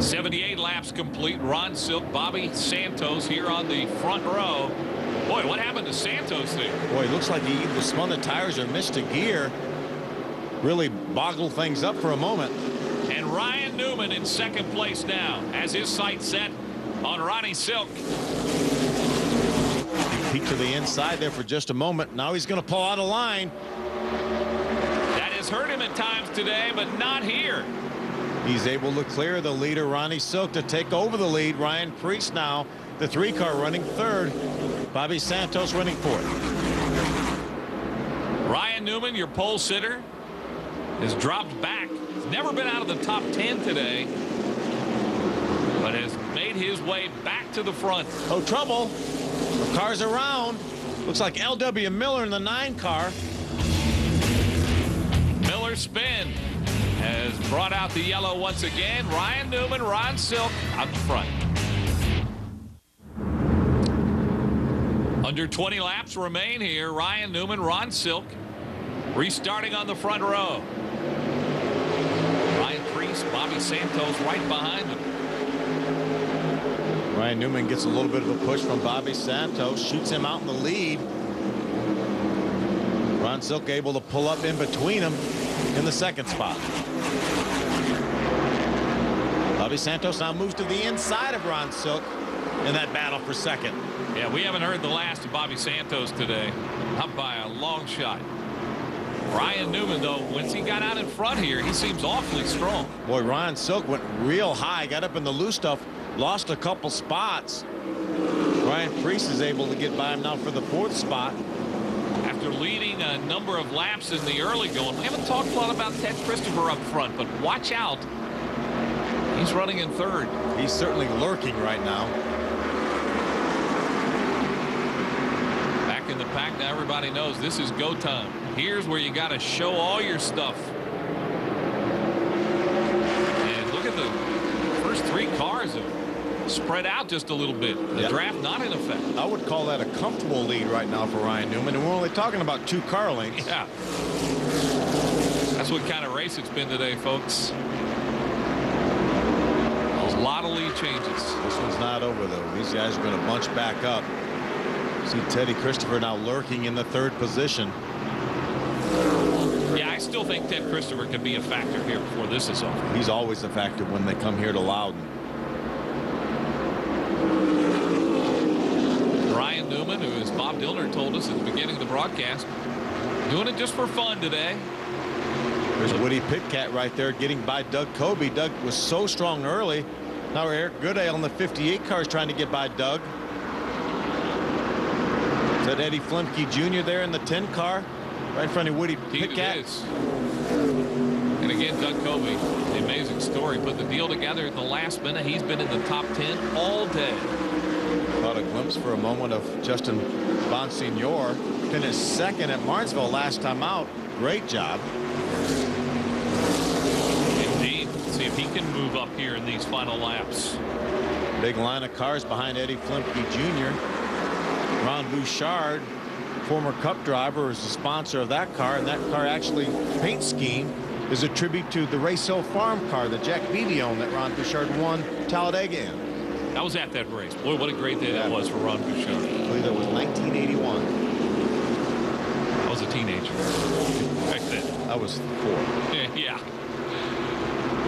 78 laps complete. Ron Silk, Bobby Santos here on the front row. Boy, what happened to Santos there? Boy, it looks like he either spun the tires or missed a gear. Really boggled things up for a moment. And Ryan Newman in second place now as his sight set on Ronnie Silk. He peeked to the inside there for just a moment. Now he's going to pull out a line. That has hurt him at times today, but not here. He's able to clear the leader, Ronnie Silk, to take over the lead. Ryan Preece now, the three car running third. Bobby Santos running fourth. Ryan Newman, your pole sitter, has dropped back. He's never been out of the top 10 today, but has made his way back to the front. Oh, trouble. The car's around. Looks like L.W. Miller in the nine car. Miller spin has brought out the yellow once again. Ryan Newman, Ron Silk out the front. Under 20 laps remain here. Ryan Newman, Ron Silk restarting on the front row. Ryan Preece, Bobby Santos right behind them. Ryan Newman gets a little bit of a push from Bobby Santos, shoots him out in the lead. Ron Silk able to pull up in between them in the second spot. Bobby Santos now moves to the inside of Ron Silk in that battle for second. Yeah, we haven't heard the last of Bobby Santos today. Up by a long shot. Ryan Newman, though, once he got out in front here, he seems awfully strong. Boy, Ryan Silk went real high, got up in the loose stuff, lost a couple spots. Ryan Preece is able to get by him now for the fourth spot. After leading a number of laps in the early going, we haven't talked a lot about Ted Christopher up front, but watch out. He's running in third. He's certainly lurking right now. Back in the pack now, everybody knows this is go time. Here's where you got to show all your stuff. And look at the first three cars have spread out just a little bit. The Yeah. draft not in effect. I would call that a comfortable lead right now for Ryan Newman, and we're only talking about two car lengths. Yeah. That's what kind of race it's been today, folks. A lot of lead changes. This one's not over, though. These guys are going to bunch back up. See Teddy Christopher now lurking in the third position. Yeah, I still think Ted Christopher could be a factor here before this is over. He's always a factor when they come here to Loudon. Ryan Newman, who, as Bob Dillner told us at the beginning of the broadcast, doing it just for fun today. There's Woody Pitkat right there getting by Doug Coby. Doug was so strong early. Now Eric Goodale in the 58 car is trying to get by Doug. Is that Eddie Flemke Jr. there in the 10 car? Right in front of Woody Pitkat. And again, Doug Coby, the amazing story, put the deal together at the last minute. He's been in the top 10 all day. Caught a glimpse for a moment of Justin Bonsignore. Finished second at Martinsville last time out. Great job. Indeed. See if he can move up here in these final laps. Big line of cars behind Eddie Flemke Jr. Ron Bouchard, former cup driver, is the sponsor of that car, and that car actually paint scheme is a tribute to the Race Hill Farm car that Jack Beadle owned that Ron Bouchard won Talladega in. I was at that race. Boy, what a great day that was for Ron Bouchard. Believe that was 1981. I was a teenager back then. I was four. Yeah.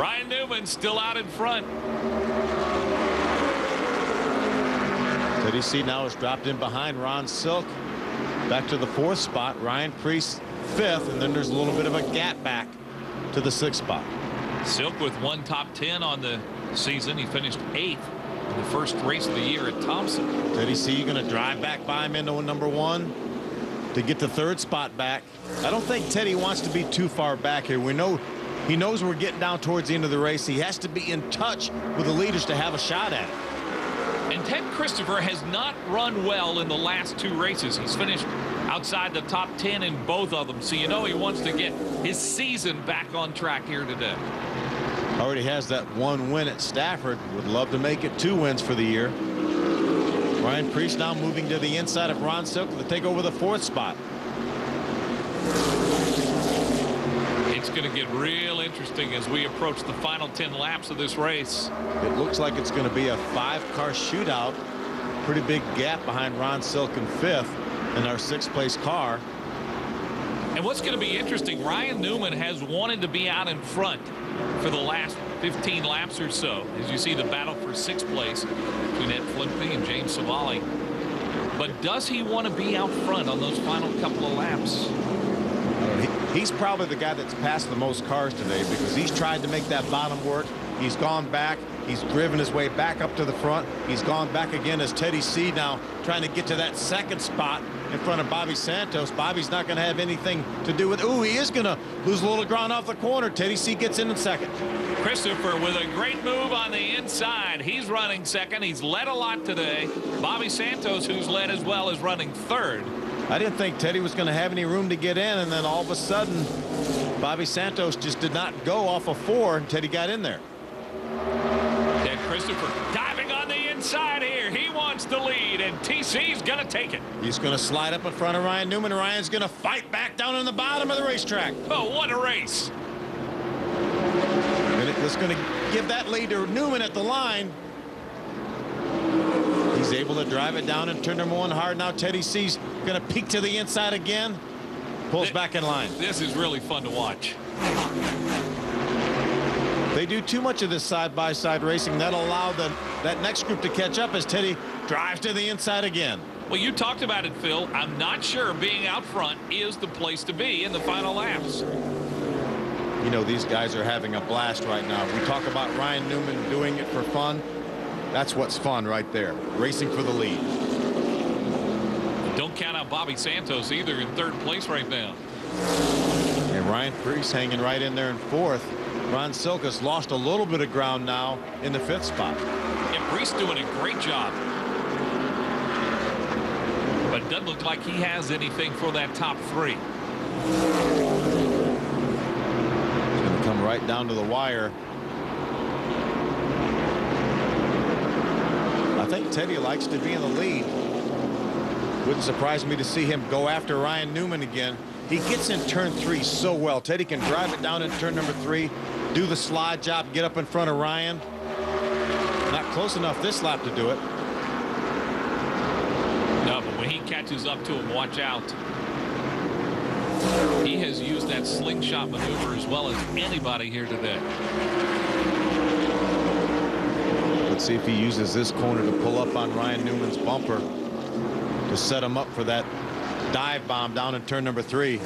Ryan Newman still out in front. Teddy C now has dropped in behind Ron Silk. Back to the fourth spot. Ryan Preece fifth, and then there's a little bit of a gap back to the sixth spot. Silk with one top 10 on the season. He finished eighth the first race of the year at Thompson. Teddy C going to drive back by him into number one to get the third spot back. I don't think Teddy wants to be too far back here. We know he knows we're getting down towards the end of the race. He has to be in touch with the leaders to have a shot at it. And Ted Christopher has not run well in the last two races. He's finished outside the top 10 in both of them. So you know he wants to get his season back on track here today. Already has that one win at Stafford. Would love to make it two wins for the year. Ryan Preece now moving to the inside of Ron Silk to take over the fourth spot. It's going to get real interesting as we approach the final 10 laps of this race. It looks like it's going to be a five-car shootout. Pretty big gap behind Ron Silk in fifth in our sixth place car. And what's going to be interesting, Ryan Newman has wanted to be out in front for the last 15 laps or so. As you see the battle for sixth place between Ed Flemke and James Civali. But does he want to be out front on those final couple of laps? he's probably the guy that's passed the most cars today because he's tried to make that bottom work. He's gone back. He's driven his way back up to the front. He's gone back again as Teddy C now trying to get to that second spot in front of Bobby Santos. Bobby's not going to have anything to do with. Ooh, he is going to lose a little ground off the corner. Teddy C gets in in second. Christopher with a great move on the inside. He's running second. He's led a lot today. Bobby Santos, who's led as well, is running third. I didn't think Teddy was going to have any room to get in, and then all of a sudden, Bobby Santos just did not go off of four, and Teddy got in there. Ted Christopher diving on the inside the lead, and TC's going to take it. He's going to slide up in front of Ryan Newman. Ryan's going to fight back down in the bottom of the racetrack. Oh, what a race. And it's going to give that lead to Newman at the line. He's able to drive it down and turn number one hard. Now Teddy C's going to peek to the inside again. Pulls back in line. This is really fun to watch. They do too much of this side-by-side -side racing. That'll allow the, that next group to catch up as Teddy drives to the inside again. Well, you talked about it, Phil. I'm not sure being out front is the place to be in the final laps. You know, these guys are having a blast right now. We talk about Ryan Newman doing it for fun. That's what's fun right there, racing for the lead. Don't count out Bobby Santos either in third place right now. And Ryan Preece hanging right in there in fourth. Ron Silkus lost a little bit of ground now in the fifth spot. Preece doing a great job. But doesn't look like he has anything for that top three. He's going to come right down to the wire. I think Teddy likes to be in the lead. Wouldn't surprise me to see him go after Ryan Newman again. He gets in turn three so well. Teddy can drive it down in turn number three, do the slide job, get up in front of Ryan. Not close enough this lap to do it. No, but when he catches up to him, watch out. He has used that slingshot maneuver as well as anybody here today. Let's see if he uses this corner to pull up on Ryan Newman's bumper to set him up for that dive bomb down in turn number three.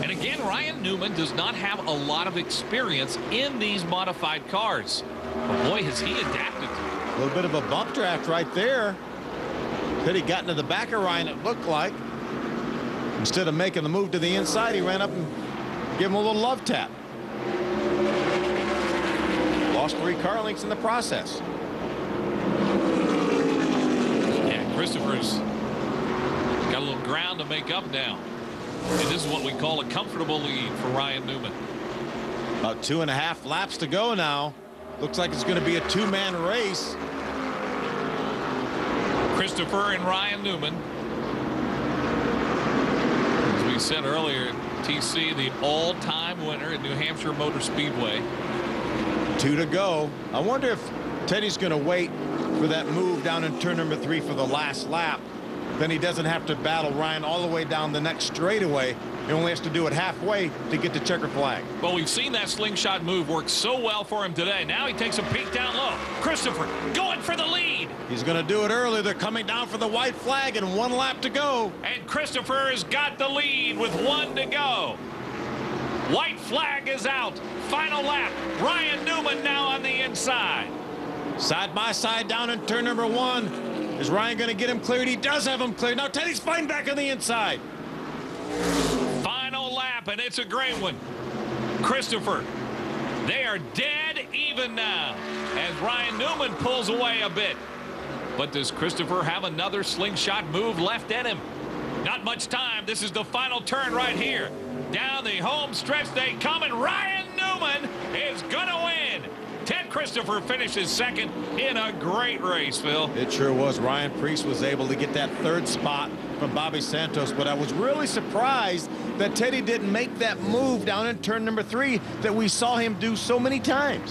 And again, Ryan Newman does not have a lot of experience in these modified cars. But boy, has he adapted to it. A little bit of a bump draft right there. Then he got into the back of Ryan, it looked like. Instead of making the move to the inside, he ran up and gave him a little love tap. Lost three car links in the process. Yeah, Christopher's got a little ground to make up now. And this is what we call a comfortable lead for Ryan Newman. About two and a half laps to go now. Looks like it's going to be a two-man race. Christopher and Ryan Newman. As we said earlier, TC, the all-time winner at New Hampshire Motor Speedway. Two to go. I wonder if Teddy's going to wait for that move down in turn number three for the last lap. Then he doesn't have to battle Ryan all the way down the next straightaway. He only has to do it halfway to get the checker flag. Well, we've seen that slingshot move work so well for him today. Now he takes a peek down low. Christopher going for the lead. He's going to do it early. They're coming down for the white flag and one lap to go. And Christopher has got the lead with one to go. White flag is out. Final lap. Ryan Newman now on the inside. Side by side down in turn number one. Is Ryan going to get him cleared? He does have him cleared. Now Teddy's fighting back on the inside. And it's a great one. Christopher, they are dead even now as Ryan Newman pulls away a bit. But does Christopher have another slingshot move left in him? Not much time. This is the final turn right here. Down the home stretch they come, and Ryan Newman is going to win. Ted Christopher finishes second in a great race, Phil. It sure was. Ryan Preece was able to get that third spot from Bobby Santos, but I was really surprised that Teddy didn't make that move down in turn number three that we saw him do so many times.